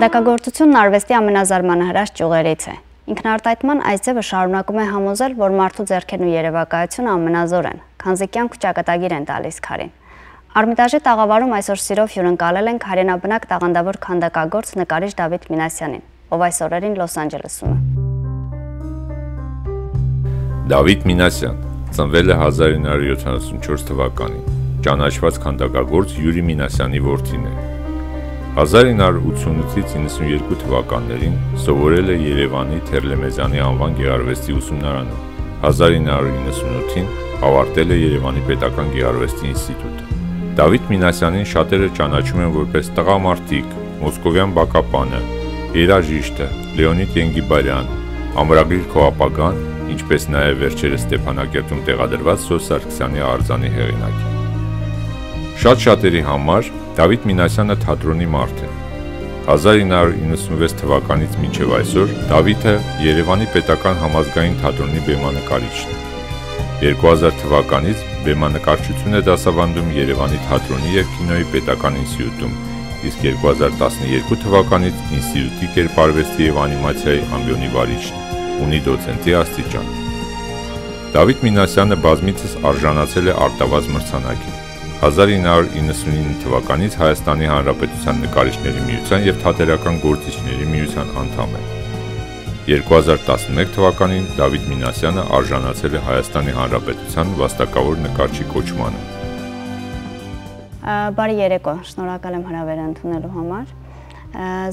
Քանդակագործությունն արվեստի ամենազարմանահրաշ ճյուղերից է։ Ինքնարտայտման այս ձևը շարունակում է համոզել, որ մարդու ձեռքերն ու երևակայությունը ամենազոր են, քանզի կյանք ճակատագիր են տալիս քարին։ Արմիտաժի տաղավարում այսօր սիրով հյուրընկալել են քարենաբնակ տաղանդավոր քանդակագործ նկարիչ Դավիթ Մինասյանին, ով այս օրերին Լոս Անջելեսում է։ Դավիթ Մինասյան ծնվել է 1974 թվականին։ Ճանաչված քանդակագործ Յուրի Մինասյանի որդին է։ 1988-ից 92 թվականներին սովորել է Երևանի Թերլեմեզյանի անվան գեղարվեստի ուսումնարանում։ 1998-ին ավարտել է Երևանի Պետական Գեղարվեստի ինստիտուտը։ Դավիթ Մինասյանին շատերը ճանաչում են որպես տղամարդիկ, Մոսկովյան բակապանը, երաժիշտը, Լեոնիդ Ենգիբարյան, ամրագրիր քո ապագան, ինչպես նաև վերջերս Ստեփանակերտում տեղադրված Սոս Սարգսյանի արձանի հեղինակը։ Շատ շատերի համար Դավիթ Մինասյանը թատրոնի մարդ է։ 1996 թվականից մինչև այսօր Դավիթը Երևանի Պետական Համազգային թատրոնի բեմանկարիչն է։ 2000 թվականից բեմանկարչություն է դասավանդում Երևանի թատրոնի եւ կինոյի Պետական ինստիտուտում, իսկ 2012 թվականից ինստիտուտի կերպարվեստի եւ անիմացիայի ամբիոնի վարիչն ունի դոցենտի աստիճան։ Դավիթ Մինասյանը բազմիցս արժանացել է արտավազ մրցանակին։ 1999 թվականից Հայաստանի Հանրապետության նկարիչների միության եւ թատերական գործիչների միության անդամ է։ 2011 թվականին Դավիթ Մինասյանը արժանացել է Հայաստանի Հանրապետության վաստակավոր նկարչի կոչմանը։ Բարի երեկո, շնորհակալ եմ հրավերը ընդունելու համար։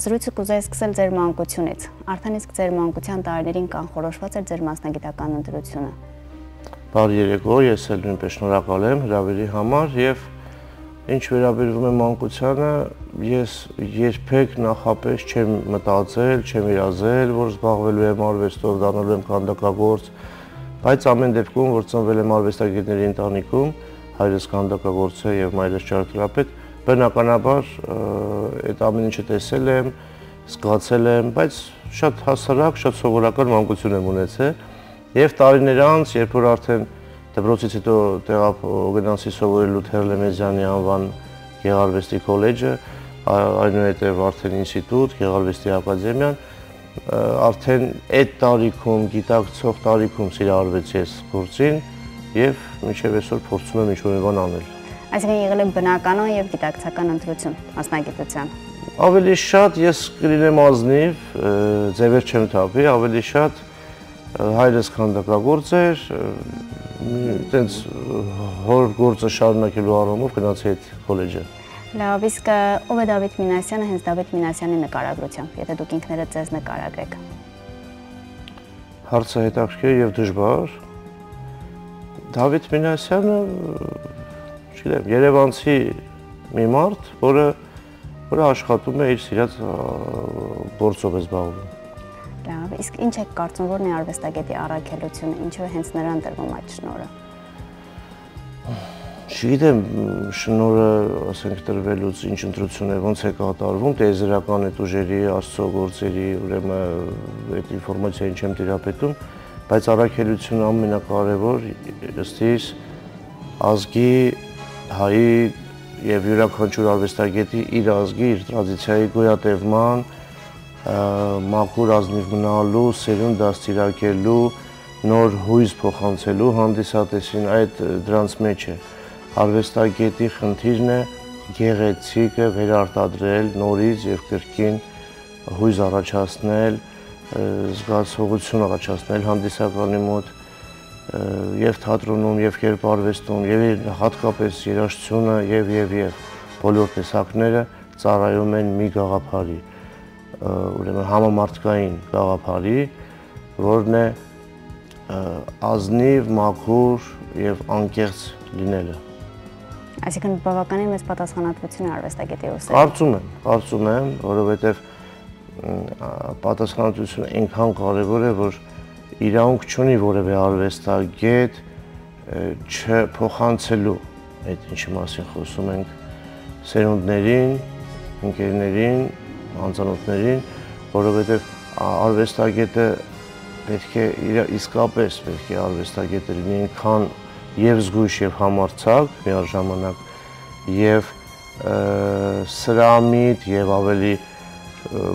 Զրույցը կուզեի սկսել ձեր մանկությունից։ Արդեն իսկ ձեր մանկության տարիներին կանխորոշված էր ձեր մասնագիտական ընտրությունը։ Բարի երեկո, ես էլ նույնպես շնորհակալ եմ հրավերի համար եւ ինչ վերաբերվում է մանկությանը, ես երբեք նախապես չեմ մտածել, չեմ իրազել, որ զբաղվելու եմ արվեստով, դառնալու եմ քանդակագործ, բայց ամեն դեպքում, որ ծնվել եմ արվեստագետների ընտանիքում, հայրս քանդակագործ է եւ մայրս ճարտարապետ, բնականաբար այդ ամեն ինչը տեսել եմ, զգացել եմ, բայց շատ հասարակ, շատ սովորական մանկություն եմ ունեցել Եվ տարիներ անց, երբ որ արդեն դպրոցից հետո տեղափ գնացի սովորելու Թերլեմեզյանի անվան Գեղարվեստի քոլեջը, այնուհետև արդեն ինստիտուտ, Գեղարվեստի ակադեմիան, արդեն այդ տարիքում, գիտակցող տարիքում սիրահարվեցի այս գործին եւ մինչեւ այսօր փորձում եմ ինչ-որ բան անել։ Այսինքն եղել է բնականon եւ գիտակցական ընտրություն մասնագիտության։ Ավելի շատ ես կլինեմ ազնիվ, ձևեր չեմ թափի, ավելի շատ հայրս քանդակագործ էր, տենց հոր գործը շարունակելու առումով գնացի այդ քոլեջը։ Լավ, իսկ ով է Դավիթ Մինասյանը հենց Դավիթ Մինասյանի նկարագրությամբ, եթե դուք ինքներդ ձեզ նկարագրեք։ Հարցը հետաքրքիր եւ դժվար։ Դավիթ Մինասյանը, չգիտեմ, Երևանցի մի մարդ, որը որը աշխատում է իր սիրած գործով է զբաղվում իսկ ինչ եք կարծում, որն է արվեստագետի առաքելությունը, ինչու հենց նրան տրվում այդ շնորհը։ Չգիտեմ, շնորհը, ասենք, տրվելուց ինչ ընտրություն է, ոնց է կատարվում, տեզերական այդ ուժերի, աստծո գործերի, ուրեմն այդ ինֆորմացիային չեմ տիրապետում, բայց առաքելությունը ամենակարևոր ըստ իս ազգի հայի եւ յուրաքանչյուր արվեստագետի իր ազգի, իր տրադիցիայի գոյատևման, մաքուր ազնիվ մնալու, սերունդ դաստիարակելու, նոր հույզ փոխանցելու հանդիսատեսին այդ դրանց մեջ է։ Արվեստագետի խնդիրն է գեղեցիկը վերարտադրել նորից եւ կրկին հույզ առաջացնել, զգացողություն առաջացնել հանդիսականի մոտ եւ թատրոնում եւ կերպարվեստում եւ հատկապես երաժշտությունը եւ եւ եւ բոլոր տեսակները ծառայում են մի գաղափարի ուրեմն համամարտկային գաղափարի, որն է ազնիվ, մաքուր եւ անկեղծ լինելը։ Այսինքն բավականին մեծ պատասխանատվություն է արվեստագետի ուսը։ Կարծում եմ, կարծում եմ, որովհետեւ պատասխանատվությունը այնքան կարևոր է, որ իրանք չունի որևէ արվեստագետ չփոխանցելու այդ ինչի մասին խոսում ենք սերունդներին, ընկերներին, անծանոթներին, որովհետև արվեստագետը պետք է իսկապես պետք է արվեստագետը լինի այնքան եւ զգույշ եւ համարցակ միաժամանակ եւ սրամիտ եւ ավելի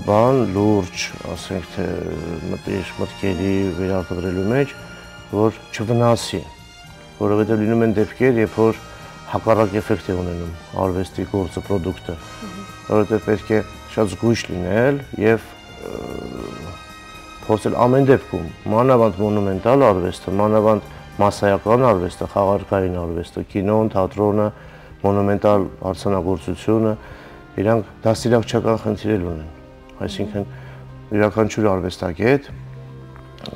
բան լուրջ, ասենք թե մտիր մտքերի վերարտադրելու մեջ, որ չվնասի, որովհետև լինում են դեպքեր, երբ որ հակառակ էֆեկտ է ունենում արվեստի գործը, ապրանքը, որովհետև պետք է շատ զգույշ լինել եւ փորձել ամեն դեպքում մանավանդ մոնումենտալ արվեստը, մանավանդ մասսայական արվեստը, խաղարկային արվեստը, կինոն, թատրոնը, մոնումենտալ արձանագրությունը իրանք դաստիարակչական խնդիրեր ունեն։ Այսինքն յուրաքանչյուր արվեստագետ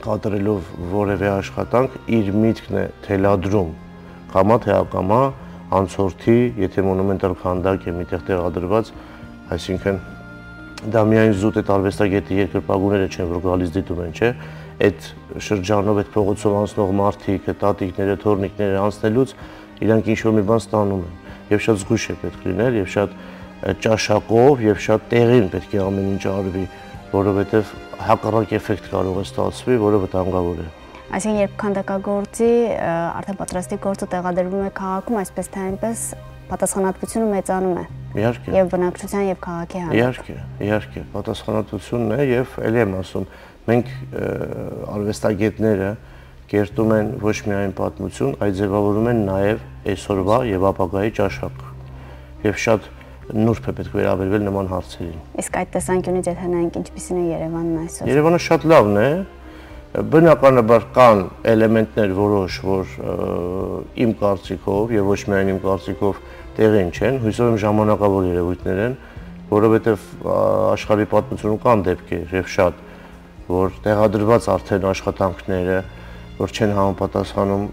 կատարելով որևէ աշխատանք իր միտքն է թելադրում կամա թե ակամա անցորդի, եթե մոնումենտալ քանդակ է միտեղ տեղադրված, այսինքն դա միայն զուտ այդ արվեստագետի երկրպագուները չեն, որ գալիս դիտում են, չէ՞, այդ շրջանով այդ փողոցով անցնող մարդիկ, տատիկները, թորնիկները անցնելուց իրանք ինչ որ մի բան ստանում են եւ շատ զգույշ է պետք լինել եւ շատ ճաշակով եւ շատ տեղին պետք է ամեն ինչ արվի, որովհետեւ հակառակ էֆեկտ կարող է ստացվի, որը վտանգավոր է։ Այսինքն երբ քանդակագործի արդեն պատրաստի գործը տեղադրվում է քաղաքում, այսպես թե այնպես պատասխանատվությունը մեծանում է։ Իհարկե։ Եվ բնակչության եւ քաղաքի համար։ Իհարկե, իհարկե, պատասխանատվությունն է եւ ելի եմ ասում, մենք արվեստագետները կերտում են ոչ միայն պատմություն, այլ ձևավորում են նաեւ այսօրվա եւ ապագայի ճաշակ։ Եվ շատ նուրբ է պետք վերաբերվել նման հարցերին։ Իսկ այդ տեսանկյունից եթե նայենք ինչպիսին է Երևանն այսօր։ Երևանը շատ լավն է, բնականաբար կան էլեմենտներ որոշ, որ իմ կարծիքով եւ ոչ միայն իմ կարծիքով տեղին չեն, հույսով եմ ժամանակավոր երևույթներ են, որովհետեւ աշխարհի պատմությունում կան դեպքեր եւ շատ, որ տեղադրված արդեն աշխատանքները, որ չեն համապատասխանում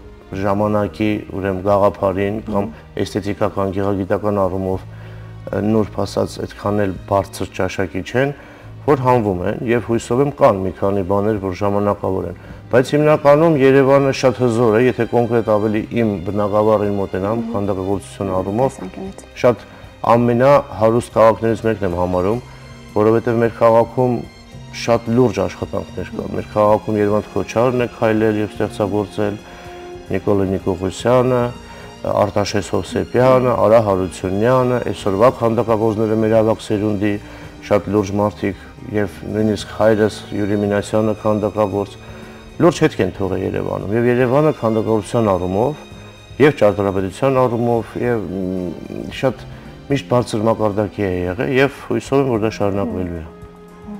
ժամանակի ուրեմն գաղափարին կամ էսթետիկական, գեղագիտական առումով նուրբ ասած այդքան էլ բարձր ճաշակի չեն, որ հանվում են եւ հույսով եմ կան մի քանի բաներ, որ ժամանակավոր են։ Բայց հիմնականում Երևանը շատ հզոր է, եթե կոնկրետ ավելի իմ բնակավարին մոտենամ, քանդակագործության առումով, շատ ամենահարուստ քաղաքներից մեկն եմ համարում, որովհետեւ մեր քաղաքում շատ լուրջ աշխատանքներ կան։ Մեր քաղաքում Երևան Քոչարն է քայլել եւ ստեղծագործել, Նիկոլա Նիկողոսյանը, Արտաշես Հովսեփյանը, Արա Հարությունյանը, այսօրվա քանդակագործները մեր ավակ սերունդի շատ լուրջ մարդիկ եւ նույնիսկ հայրս Յուրի Մինասյանը քանդակագործ լուրջ հետք են թողել Երևանում եւ Երևանը քանդակագործության առումով եւ ճարտարապետության առումով եւ շատ միշտ բարձր մակարդակի է եղել եւ հույսով եմ որ դա շարունակվելու է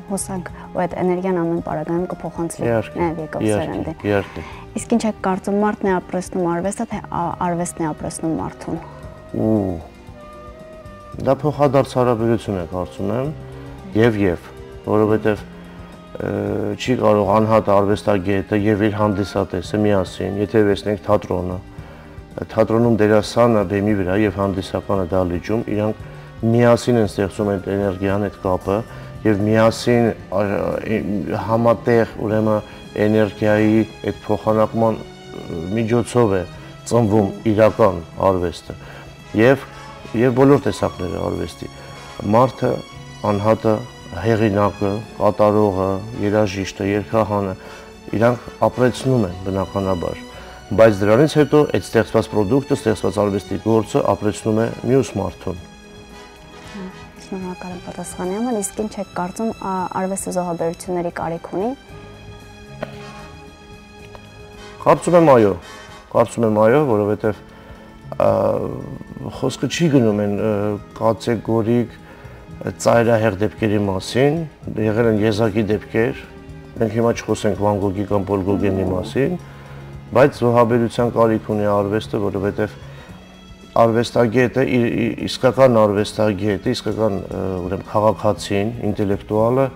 հուսանք ու այդ էներգիան ամեն պարագայում կփոխանցվի նաև եկող սերնդին։ Իհարկե։ Իսկ ինչ է կարծում մարդն է ապրեսնում արվեստը, թե արվեստն է ապրեսնում մարդուն։ Ու դա փոխադարձ հարաբերություն է կարծում եմ եւ եւ որովհետեւ չի կարող անհատ արվեստագետը եւ իր հանդիսատեսը միասին, եթե վերցնենք թատրոնը, թատրոնում դերասանը բեմի վրա եւ հանդիսականը դալիճում, իրանք միասին են ստեղծում այդ էներգիան, այդ կապը եւ միասին համատեղ ուրեմն էներգիայի այդ փոխանակման միջոցով է ծնվում իրական արվեստը եւ եւ բոլոր տեսակները արվեստի մարդը անհատը հեղինակը, կատարողը, երաժիշտը, երգահանը իրանք ապրեցնում են բնականաբար բայց դրանից հետո այդ ստեղծված product-ը, ստեղծված արվեստի գործը ապրեցնում է մյուս մարդուն։ Շնորհակալ եմ պատասխանի համար, իսկ ինչ եք կարծում արվեստը զոհաբերությունների կարիք ունի։ Կարծում եմ այո, կարծում եմ այո, որովհետև խոսքը չի գնում են կատեգորիկ ծայրահեղ դեպքերի մասին, եղել են եզակի դեպքեր, մենք հիմա չխոսենք Վան Գոգի կամ Պոլ Գոգենի մասին, բայց զոհաբերության կարիք ունի արվեստը, որովհետև արվեստագետը, իսկական արվեստագետը, իսկական ուրեմն քաղաքացին, ինտելեկտուալը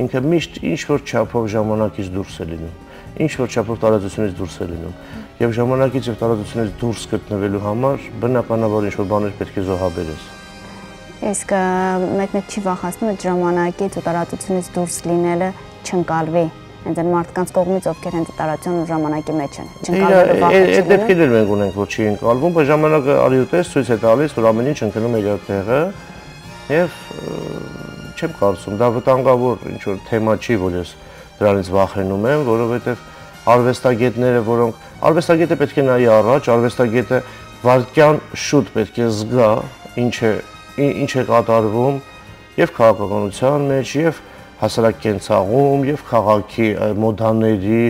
ինքը միշտ ինչ որ չափով ժամանակից դուրս է լինում, ինչ որ չափով տարածությունից դուրս է լինում։ Եվ ժամանակից եւ տարածությունից դուրս գտնվելու համար բնականաբար ինչ որ բաներ պետք է զոհաբերես իսկ մեկ-մեկ չի վախացնում այդ ժամանակից ու տարածությունից դուրս լինելը չընկալվի հենց այն մարդկանց կողմից ովքեր հենց տարածության ու ժամանակի մեջ են չընկալվելու վախը չի այդ դեպքերներ մենք ունենք որ չի ընկալվում բայց ժամանակը արի ու տես ցույց է տալիս որ ամեն ինչ ընկնում է իր տեղը եւ չեմ կարծում դա վտանգավոր ինչ որ թեմա չի որ ես դրանից վախենում եմ որովհետեւ արվեստագետները որոնք արվեստագետը պետք է նայի առաջ արվեստագետը վարկյան շուտ պետք է զգա ինչ է ինչ է կատարվում եւ քաղաքականության մեջ եւ հասարակ կենցաղում եւ քաղաքի մոդաների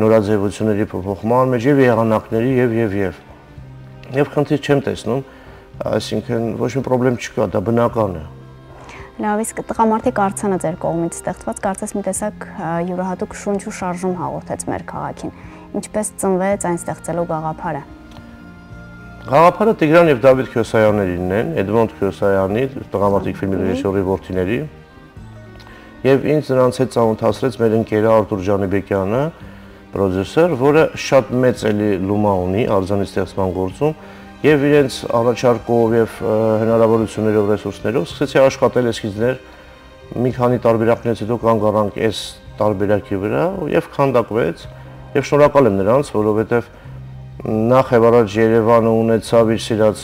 նորաձևությունների փոփոխման մեջ եւ եղանակների եւ եւ եւ եւ խնդիր չեմ տեսնում այսինքն ոչ մի խնդրեմ չկա դա բնական է Լավ, իսկ տղամարդիկ արցանը ձեր կողմից ստեղծված կարծես մի տեսակ յուրահատուկ շունչ ու շարժում հաղորդեց մեր քաղաքին։ Ինչպես ծնվեց այն ստեղծելու գաղափարը։ Գաղափարը Տիգրան եւ Դավիթ Քյոսայաներինն են, Էդմոնդ Քյոսայանի տղամարդիկ ֆիլմի ռեժիսորի որդիների։ Եվ ինձ նրանց հետ ծանոթացրեց մեր ընկերը Արտուր Ջանիբեկյանը, պրոդյուսեր, որը շատ մեծ էլի լումա ունի արձանի ստեղծման գործում եւ իրենց առաջարկով եւ հնարավորություններով ռեսուրսներով սկսեցի աշխատել էսքիզներ մի քանի տարբերակներից հետո կանգ առանք այս տարբերակի վրա եւ քանդակվեց եւ շնորհակալ եմ նրանց, որովհետեւ որ նախ եւ առաջ Երևանը ունեցավ իր սիրած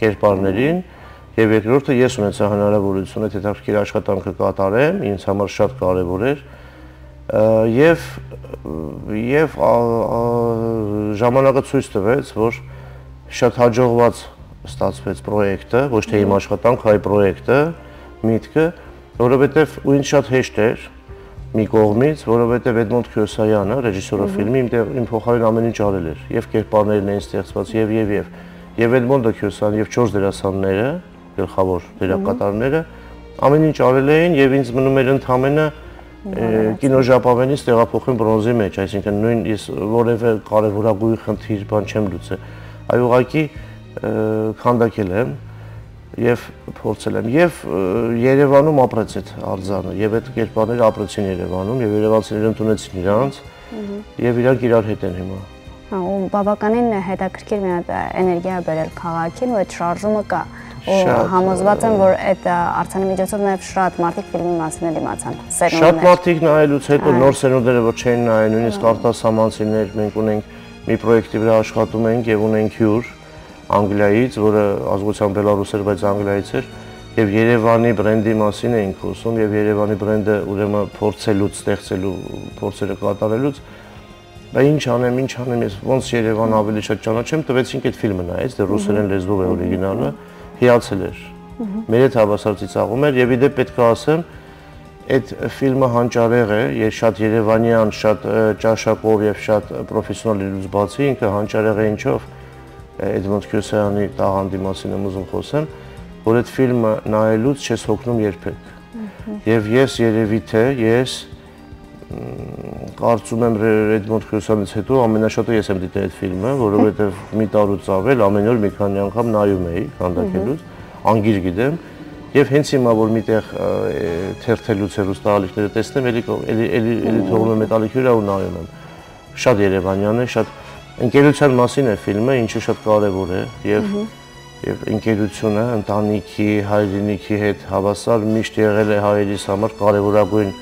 կերպարներին եւ երկրորդը ես ունեցա հնարավորություն այդ հետաքրքիր աշխատանքը կատարեմ, ինձ համար շատ կարեւոր էր եւ եւ ժամանակը ցույց տվեց, որ շատ հաջողված ստացվեց պրոյեկտը, ոչ թե իմ աշխատանքը, այլ պրոյեկտը, միտքը, որովհետեւ ինձ շատ հեշտ էր մի կողմից, որովհետև Էդմոնդ Քյոսայանը, ռեժիսորը ֆիլմի, իմ փոխարեն ամեն ինչ արել էր, եւ կերպարներն էին ստեղծված, եւ եւ եւ եւ Էդմոնդը Քյոսան եւ 4 դերասանները, գլխավոր դերակատարները ամեն ինչ արել էին եւ ինձ մնում էր ընդհանրապես կինոժապավենից տեղափոխվեմ բրոնզի մեջ, այսինքն նույն ես որևէ կարևորագույն խնդիր բան չեմ լուծել։ Այ ուղղակի քանդակել եմ եւ փորձել եմ եւ Երևանում ապրեց այդ արձանը եւ այդ կերպարները ապրեցին Երևանում եւ երևանցիները ընդունեցին իրանց եւ իրանք իրար հետ են հիմա հա ու բավականին հետաքրքիր մի հատ էներգիա բերել քաղաքին ու այդ շարժումը կա ու համոզված եմ որ այդ արցանի միջոցով նաև շատ մարդիկ ֆիլմի մասին էլ իմացան սերունդներ շատ մարդիկ նայելուց հետո նոր սերունդները որ չէին նայել նույնիսկ արտասահմանցիներ մենք ունենք մի պրոյեկտի վրա աշխատում ենք եւ ունենք հյուր Անգլիայից, որը ազգությամբ բելարուս էր, բայց Անգլիայից էր, եւ Երևանի բրենդի մասին էինք խոսում եւ Երևանի բրենդը ուրեմն փորձելուց, ստեղծելու, փորձերը կատարելուց Բա ինչ անեմ, ինչ անեմ, ես ոնց Երևան ավելի շատ ճանաչեմ, տվեցինք այդ ֆիլմը նայեց, դեռ ռուսերեն լեզվով է օրիգինալը, հիացել էր։ Մեր հետ հավասարці ծաղում էր եւ իդե պետք է ասեմ, այդ ֆիլմը հանճարեղ է, ես շատ երևանյան, շատ ճաշակով եւ շատ պրոֆեսիոնալից բացի ինքը հանճարեղ է ինչով, Էդմոնդ Քյոսայանի տաղանդի մասին եմ ուզում խոսեմ, որ այդ ֆիլմը նայելուց չես հոգնում երբեք։ Եվ ես երևի թե ես կարծում եմ Էդմոնդ Քյոսյանից հետո ամենաշատը ես եմ դիտել այդ ֆիլմը, որովհետև մի տարուց ավել ամեն օր մի քանի անգամ նայում էի քանդակելուց, անգիր գիտեմ, եւ հենց հիմա որ միտեղ թերթելուց հերուս տալիքները տեսնեմ, էլի էլի էլի թողնում եմ մետալիքյուրա ու նայում եմ։ Շատ երևանյան է, շատ Ընկերության մասին է ֆիլմը, ինչը շատ կարևոր է եւ եւ ընկերությունը ընտանիքի, հայրենիքի հետ հավասար միշտ եղել է հայերիս համար կարևորագույն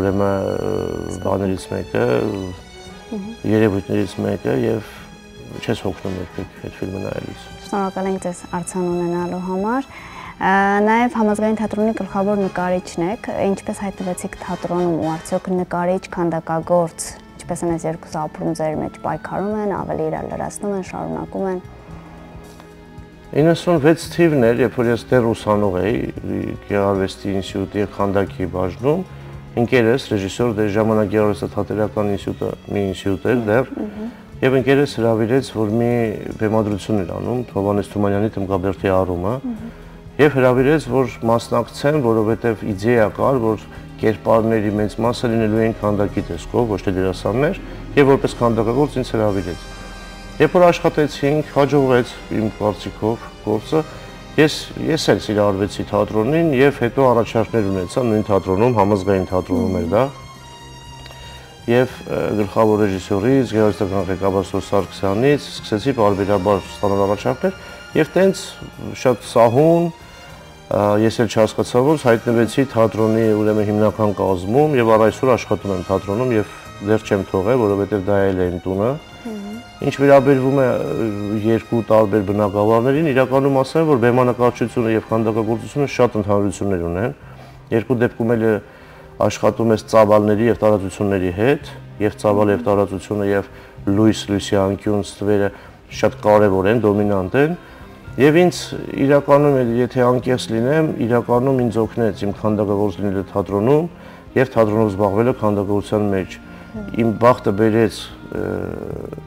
ուրեմն բաներից մեկը, երևույթներից մեկը եւ չես հոգնում երբեք այդ ֆիլմը նայելուց։ Շնորհակալ ենք ձեզ արցան ունենալու համար։ Նաև համազգային թատրոնի գլխավոր նկարիչն եք, ինչպես հայտնվեցիք թատրոնում ու արդյոք նկարիչ, քանդակագործ ինչպես են այս երկուսը ապրում ձեր մեջ, պայքարում են, ավելի իրար լրացնում են, շարունակում են։ 96 թիվն էր, երբ որ ես դեռ ուսանող էի Գեղարվեստի ինստիտուտի քանդակի բաժնում, ընկերս ռեժիսոր դեր ժամանակ Գեղարվեստաթատերական ինստիտուտը մի ինստիտուտ էր դեռ, եւ ընկերս հրավիրեց, որ մի բեմադրություն էր անում Հովանես Թումանյանի Թմկաբերդի առումը, եւ հրավիրեց, որ մասնակցեմ, որովհետեւ իդեա կար, որ կերպարների մեծ մասը լինելու են քանդակի տեսքով, ոչ թե դերասաններ, եւ որպես քանդակագործ ինձ հրավիրեց։ Երբ որ աշխատեցինք, հաջողվեց իմ կարծիքով գործը, ես ես էլ սիրահարվեցի թատրոնին եւ հետո առաջարկներ ունեցա նույն թատրոնում, համազգային թատրոնում էր դա։ Եվ գլխավոր ռեժիսորից, գեղարվեստական ղեկավար Սոր Սարգսյանից սկսեցի բարբերաբար ստանալ առաջարկներ եւ տենց շատ սահուն ես էլ չհասկացա որ հայտնվեցի թատրոնի ուրեմն հիմնական կազմում եւ առ այսօր աշխատում եմ թատրոնում եւ դեռ չեմ թողել, որովհետեւ դա էլ է իմ տունը։ Ինչ վերաբերվում է երկու տարբեր բնակավարներին, իրականում ասեմ, որ բեմանկարչությունը եւ քանդակագործությունը շատ ընդհանրություններ ունեն։ Երկու դեպքում էլ աշխատում ես ծավալների եւ տարածությունների հետ, եւ ծավալ եւ տարածությունը եւ լույս լույսի անկյուն ստվերը շատ կարեւոր են, դոմինանտ են։ Եվ ինձ իրականում եթե անկեղծ լինեմ, իրականում ինձ օգնեց իմ քանդակագործ լինելը թատրոնում եւ թատրոնով զբաղվելը քանդակագործության մեջ։ Իմ բախտը բերեց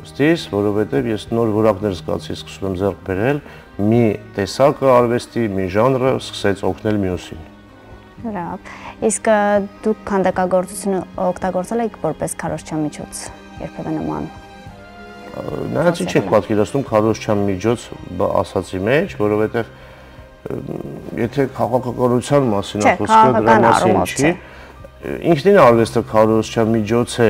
ստիս, որովհետեւ ես նոր որակներ զգացի, սկսում եմ ձեռք բերել, մի տեսակը արվեստի, մի ժանրը սկսեց օգնել մյուսին։ Լավ։ Իսկ դուք քանդակագործությունը օգտագործել եք որպես քարոշչա միջոց երբևէ նման նայած ինչ եք պատկերացնում քարոշչյան միջոց ասացի մեջ, որովհետև եթե քաղաքականության մասին է խոսքը դրա մասին չի, ինքնին արվեստը քարոշչյան միջոց է։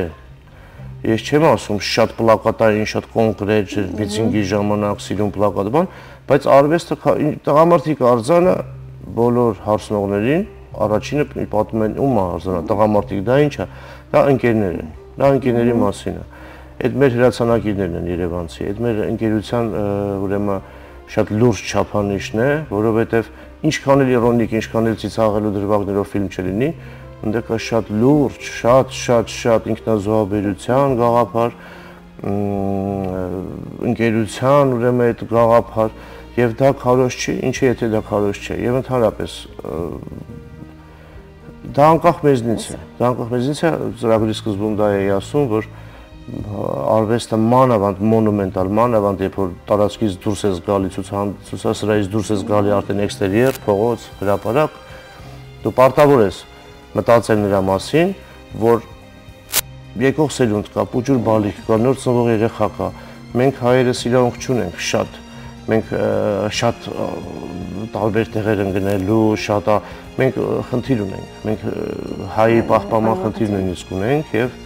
Ես չեմ ասում շատ պլակատային, շատ կոնկրետ, միցինգի ժամանակ սիրուն պլակատ բան, բայց արվեստը տղամարդիկ արձանը բոլոր հարցնողներին առաջինը պատմում են ում արձանը, տղամարդիկ դա ի՞նչ է։ Դա ընկերներ են։ Դա ընկերների մասին է։ Ա այդ մեր հրացանակիրներն են Երևանցի, այդ մեր ընկերության ուրեմն շատ լուրջ չափանիշն է, որովհետև ինչքան էլ իրոնիկ, ինչքան էլ ցիցաղելու դրվագներով ֆիլմ չլինի, այնտեղ կա շատ լուրջ, շատ շատ շատ ինքնազոհաբերության գաղափար, ընկերության ուրեմն այդ գաղափար եւ դա քարոշ չի, ինչի եթե դա քարոշ չէ եւ ընդհանրապես դա անկախ մեզնից է, դա անկախ մեզնից է, ծրագրի սկզբում դա էի ասում, որ արվեստը մանավանդ մոնումենտալ, մանավանդ երբ որ տարածքից դուրս ես գալի ցուցասրահից դուրս ես գալի արդեն էքստերիեր, փողոց, հրապարակ, դու պարտավոր ես մտածել նրա մասին, որ եկող սերունդ կա, փուջուր բալիկ կա, նոր ծնվող երեխա կա։ Մենք հայերս իրավունք չունենք շատ մենք շատ տարբեր տեղեր ընկնելու, շատ մենք խնդիր ունենք։ Մենք հայի պահպանման խնդիր նույնիսկ ունենք եւ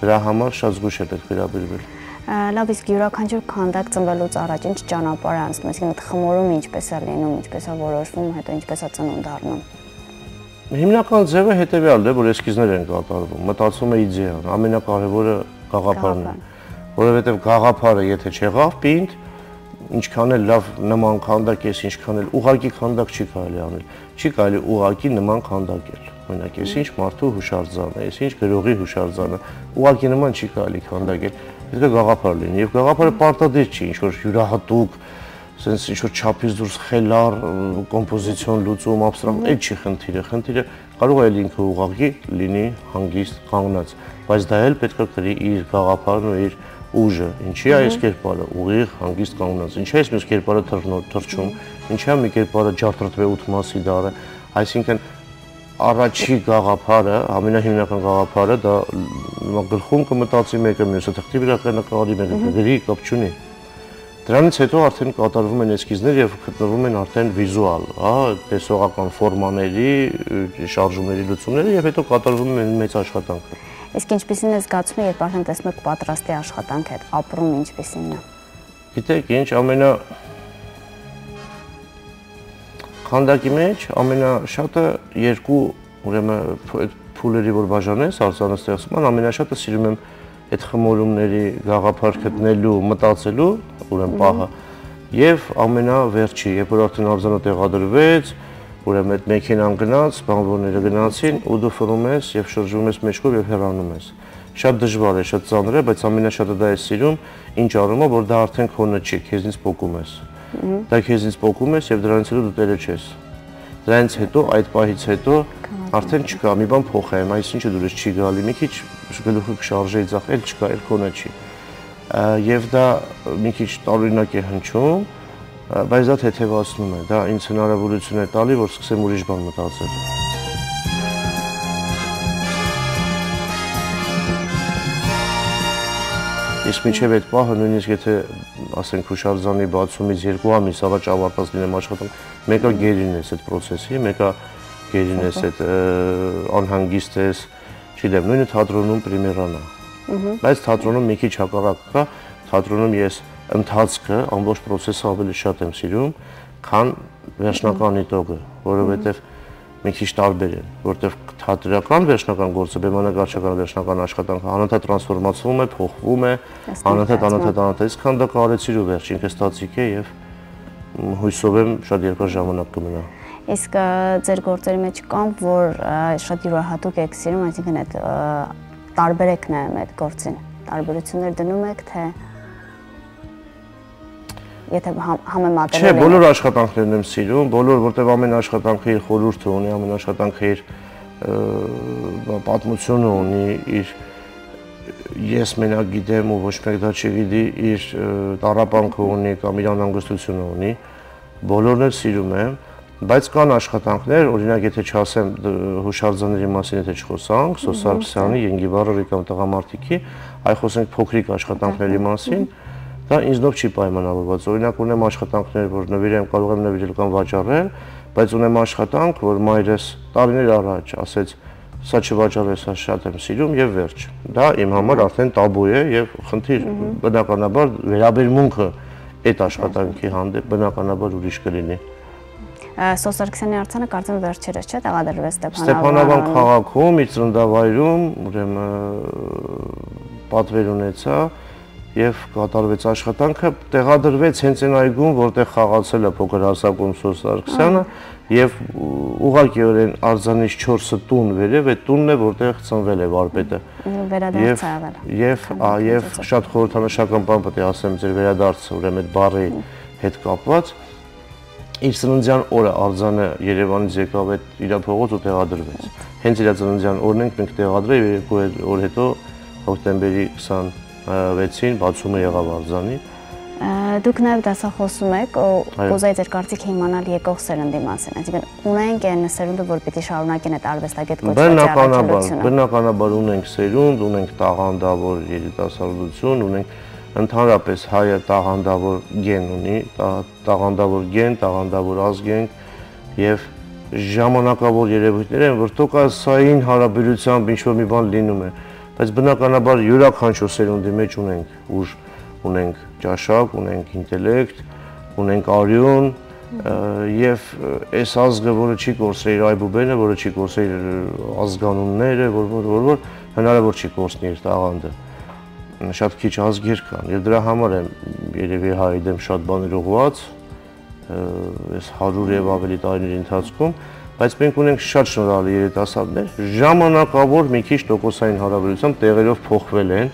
դրա համար շատ զգուշ է պետք վերաբերվել։ Լավ, իսկ յուրաքանչյուր քանդակ ծնվելուց առաջ ինչ ճանապարհ է անցնում, այսինքն այդ խմորումը ինչպես է լինում, ինչպես է որոշվում, հետո ինչպես է ծնունդ առնում։ Հիմնական ձևը հետեւյալն է, որ էսքիզներ են կատարվում, մտածում է իդեան, ամենակարևորը գաղափարն է, որովհետև գաղափարը եթե չեղավ պինդ, ինչքան էլ լավ նման քանդակ ես, ինչքան էլ ուղակի քանդակ չի կարելի անել։ Չի կարելի ուղակի նման քանդակել։ Օրինակ, ես ինչ մարդու հուշարձան է, ես ինչ գրողի հուշարձանը, ուղակի նման չի կարելի քանդակել։ Պետք է գաղափար լինի, եւ գաղափարը պարտադիր չի, ինչ որ յուրահատուկ sense ինչ որ չափից դուրս խելար կոմպոզիցիոն լուծում абստրակտ այդ չի խնդիրը խնդիրը կարող է ինքը ուղղակի լինի հանգիստ կանգնած բայց դա էլ պետք է կրի իր գաղափարն ու իր ուժը, ինչի է այս կերպարը ուղիղ հանգիստ կանգնած, ինչի է այս մյուս կերպարը թրջում, ինչի է մի կերպարը ջարդրտվե 8 մասի դարը, այսինքն առաջի գաղափարը, ամենահիմնական գաղափարը դա գլխում կմտածի մեկը մյուսը թղթի վրա կնկարի մեկը գրի կապ չունի։ Դրանից հետո արդեն կատարվում են էսքիզներ եւ գտնվում են արդեն վիզուալ, հա, տեսողական ֆորմաների, շարժումների լուծումները եւ հետո կատարվում են մեծ աշխատանքը։ Իսկ ինչպեսին է զգացումը, երբ արդեն տեսնում եք պատրաստի աշխատանք հետ, ապրում ինչպեսին է։ Գիտեք, ինչ ամենա քանդակի մեջ ամենաշատը երկու ուրեմն փուլերի որ բաժանես արձանը ստեղծման ամենաշատը սիրում եմ այդ խմորումների գաղափար գտնելու, մտածելու, ուրեմն պահը եւ ամենավերջի, երբ որ արդեն արձանը տեղադրվեց, ուրեմն այդ մեքենան գնաց, բանվորները գնացին ու դու ֆռում ես եւ շրջում ես մեջքով եւ հեռանում ես։ Շատ դժվար է, շատ ծանր է, բայց ամենաշատը դա է սիրում, ինչ առումով, որ դա արդեն քոնը չի, քեզնից փոկում ես։ Դա քեզնից փոկում ես եւ դրանից հետո դու տերը չես։ Դրանից հետո այդ պահից հետո արդեն չկա, մի բան փոխեմ, այսինչը դուրս չի գալի, մի քիչ գլուխը կշարժեի ցախ, էլ չկա, էլ քոնը չի։ Եվ դա մի քիչ տարօրինակ է հնչում, բայց դա թեթևացնում է, դա ինձ հնարավորություն է տալի, որ սկսեմ ուրիշ բան մտածել։ Իսկ միջև այդ պահը նույնիսկ եթե ասենք հուշարձանի բացումից երկու ամիս առաջ ավարտած լինեմ աշխատանք, մեկը գերին ես այդ process-ի, մեկը գերին ես այդ անհանգիստ ես, չգիտեմ, նույնը թատրոնում պրեմիերան է։ Բայց թատրոնում մի քիչ հակառակ կա, թատրոնում ես ընթացքը, ամբողջ process-ը ավելի շատ եմ սիրում, քան վերջնական իտոգը, որովհետև մի քիչ տարբեր են, որտեղ թատրական վերջնական գործը, բեմանկարչական վերջնական աշխատանքը անընդհատ տրանսֆորմացվում է, փոխվում է, անընդհատ անընդհատ անընդհատ, այսքան դա կարեցիր ու վերջին կստացիկ է եւ հույսով եմ շատ երկար ժամանակ կմնա։ Իսկ ձեր գործերի մեջ կան, որ շատ յուրահատուկ եք սիրում, այսինքն այդ տարբերեկն է այդ գործին։ Տարբերություններ դնում եք, թե եթե համեմատել Չէ, բոլոր աշխատանքներն եմ սիրում, բոլոր, որտեղ ամեն աշխատանքը իր խորհուրդը ունի, ամեն աշխատանքը իր պատմությունը ունի, իր ես մենակ գիտեմ ու ոչ մեկ դա չգիտի, իր տարապանքը ունի կամ իր անհանգստությունը ունի, բոլորն էլ սիրում եմ, բայց կան աշխատանքներ, օրինակ եթե չասեմ հուշարձանների մասին եթե չխոսանք, Սոս Սարգսյանի, Ենգիբարովի կամ տղամարդիկի, այ խոսենք փոքրիկ աշխատանքների մասին, դա ինձնով չի պայմանավորված։ Օրինակ ունեմ աշխատանքներ, որ նվիրեմ, կարող եմ նվիրել կամ վաճառել, բայց ունեմ աշխատանք, որ մայրս տարիներ առաջ ասեց, սա չվաճառել, սա շատ եմ սիրում եւ վերջ։ Դա իմ համար արդեն տաբու է եւ խնդիր բնականաբար վերաբերմունքը այդ աշխատանքի հանդեպ բնականաբար ուրիշ կլինի։ Սոսարքսյանի արցանը կարծեմ վերջերս չէ Ստեփանավան Ստեփանավան քաղաքում իր ծննդավայրում ուրեմն պատվեր ունեցա եւ կատարվեց աշխատանքը տեղադրվեց հենց այն այգում որտեղ խաղացել է փոքր հասակում Սոսարքսյանը եւ ուղղակիորեն արձանից 4-ը տուն վերև այդ տունն է որտեղ ծնվել է վարպետը վերադարձ աղել եւ եւ շատ խորհրդանշական բան պետք է ասեմ ձեր վերադարձը ուրեմն այդ բառի հետ կապված իր ծննդյան օրը արձանը Երևանից եկավ այդ իր փողոց ու տեղադրվեց հենց իր ծննդյան օրն ենք մենք տեղադրել եւ երկու օր հետո հոկտեմբերի 26-ին բացումը եղավ արձանի Դուք նաև դասախոսում եք, կուզեի ձեր կարծիքը իմանալ եկող սերնդի մասին։ Այսինքն ունենք այն սերունդը, որ պիտի շարունակեն այդ արվեստագետ կոչված առաքելությունը։ Բնականաբար ունենք սերունդ, ունենք տաղանդավոր երիտասարդություն, ունենք ընդհանրապես հայը տաղանդավոր գեն ունի, տաղանդավոր գեն, տաղանդավոր ազգենք եւ ժամանակավոր երևույթներ են, որ տոկասային հարաբերությամբ ինչ որ մի բան լինում է, բայց բնականաբար յուրաքանչյուր սերունդի մեջ ունենք ուժ, ունենք ճաշակ, ունենք ինտելեկտ, ունենք արյուն եւ այս ազգը, որը չի կորցրել իր այբուբենը, որը չի կորցրել ազգանունները, որ որ որ որ հնարավոր չի կորցնի իր տաղանդը շատ քիչ ազգեր կան եւ դրա համար եմ երևի հայի դեմ շատ բաներ ուղված այս 100 եւ ավելի տարիների ընթացքում բայց մենք ունենք շատ շնորհալի երիտասարդներ ժամանակավոր մի քիչ տոկոսային հարաբերությամբ տեղերով փոխվել են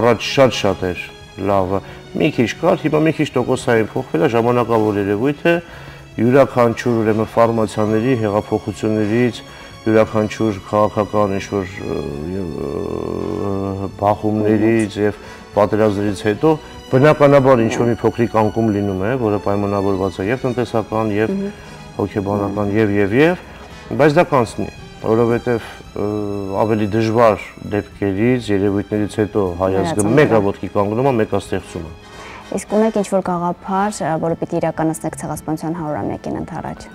առաջ շատ շատ էր լավը մի քիչ կար, հիմա մի քիչ տոկոսային փոխվել է ժամանակավոր երևույթ է յուրաքանչյուր ուրեմն ֆարմացիաների հեղափոխություններից յուրաքանչյուր քաղաքական ինչ-որ բախումներից եւ պատերազմներից հետո բնականաբար ինչ-որ մի փոքրիկ անկում լինում է, որը պայմանավորված է եւ տնտեսական եւ հոգեբանական եւ եւ եւ, բայց դա կանցնի, որովհետեւ ավելի դժվար դեպքերից, երևույթներից հետո հայազգը մեկը ոտքի կանգնում է, մեկը ստեղծում է։ Իսկ ունեք ինչ-որ գաղափար, որը պիտի իրականացնեք ցեղասպանության 100-ամյակին ընթരാճ։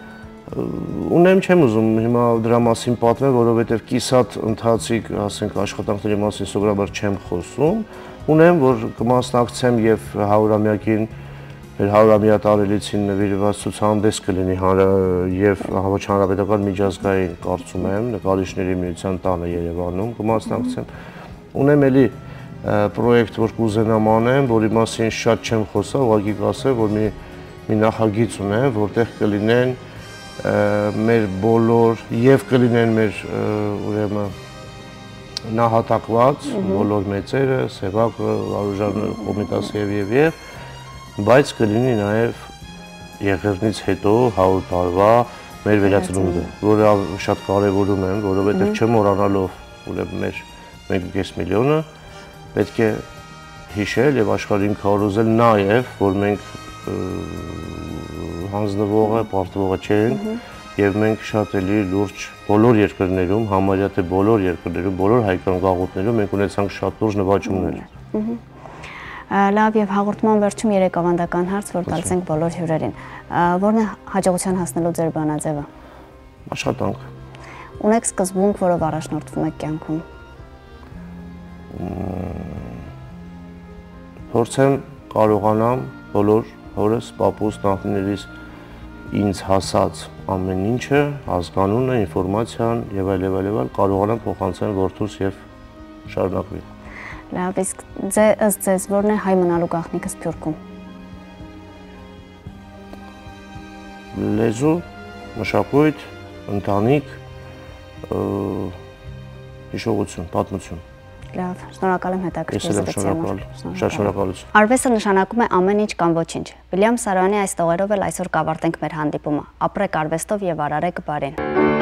Ունեմ չեմ ուզում հիմա դրա մասին պատմել, որովհետև կիսատ ընթացիկ, ասենք, աշխատանքների մասին սովորաբար չեմ խոսում։ Ունեմ, որ կմասնակցեմ եւ 100-ամյակին մեր հարյուրամյա տարելիցին նվիրված ցուցահանդես կլինի եւ ոչ հանրապետական միջազգային կարծում եմ նկարիչների միության տանը Երևանում կմասնակցեմ ունեմ էլի պրոյեկտ որ կուզենամ անեմ որի մասին շատ չեմ խոսա ուղղակի կասեմ որ մի մի նախագիծ ունեմ որտեղ կլինեն մեր բոլոր եւ կլինեն մեր ուրեմն նահատակված բոլոր մեծերը, Սևակը, Արուժան Կոմիտասը եւ եւ եւ բայց կլինի նաև եղերնից հետո 100 տարվա մեր վերածնունդը, որը շատ կարևորում եմ, որովհետև չմոռանալով ուրեմն մեր 1.5 միլիոնը պետք է հիշել եւ աշխարհին քարոզել նաև, որ մենք հանձնվողը, պարտվողը չենք եւ մենք շատ էլի լուրջ բոլոր երկրներում, համարյա թե բոլոր երկրներում, բոլոր հայկական գաղութներում մենք ունեցանք շատ լուրջ նվաճումներ։ Ահա լավ եւ հաղորդման վերջում երեք ավանդական հարց, որ տալիս ենք բոլոր հյուրերին։ Որն է հաջողության հասնելու ձեր բանաձևը։ Աշխատանք։ Ունեք սկզբունք, որով առաջնորդվում եք կյանքում։ Փորձեմ կարողանամ բոլոր հորս, պապուս, նախնիներիս ինձ հասած ամեն ինչը, ազգանունը, ինֆորմացիան եւ այլ եւ այլ կարողանամ փոխանցել որդուս եւ շարունակվի։ Լավ, իսկ ձե ըստ ձեզ որն է հայ մնալու գաղտնիքը Սփյուռքում։ Լեզու, մշակույթ, ընտանիք, հիշողություն, պատմություն։ Լավ, շնորհակալ եմ զրույցի համար։ Շատ շնորհակալություն։ Արվեսը նշանակում է ամեն ինչ կամ ոչինչ։ Վիլյամ Սարոյանի այս տողերով էլ այսօր կավարտենք մեր հանդիպումը։ Ապրեք արվեստով եւ արարեք բարին։